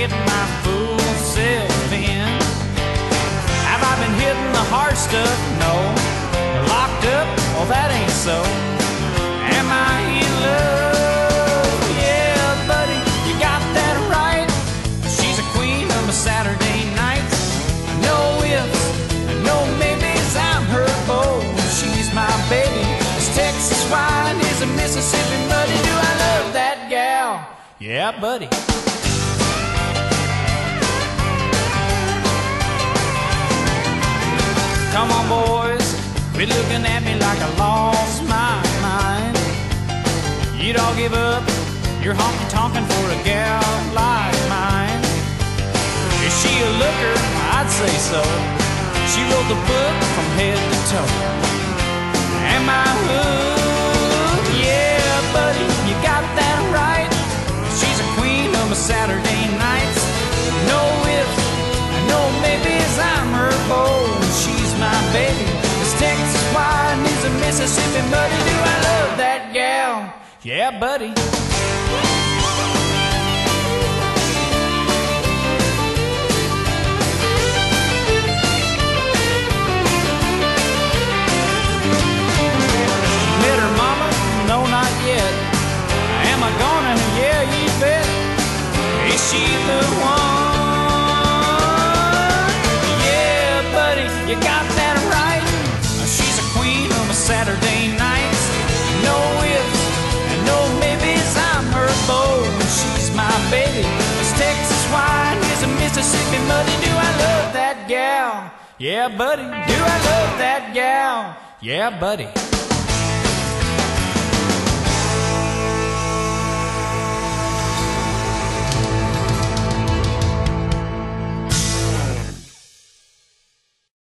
get my full self in. Have I been hitting the hard stuff? No. Locked up? Well, that ain't so. Am I in love? Yeah, buddy, you got that right. She's a queen of a Saturday night. No ifs, no maybes, I'm her beau. She's my baby. This Texas wine is a Mississippi muddy. Do I love that gal? Yeah, buddy. Come on, boys, quit looking at me like I lost my mind. You'd all give up your honky tonkin' for a gal like mine. Is she a looker? I'd say so. She wrote the book from head to toe. Am I hooked? Yeah, buddy, you got that right. She's a queen of my Saturday nights. Baby. This Texas wine is a Mississippi muddy. Do I love that gal? Yeah, buddy. My Saturday nights. No ifs and no maybes, I'm her beau. She's my baby. This Texas wine is a Mississippi muddy. Do I love that gal? Yeah, buddy. Do I love that gal? Yeah, buddy.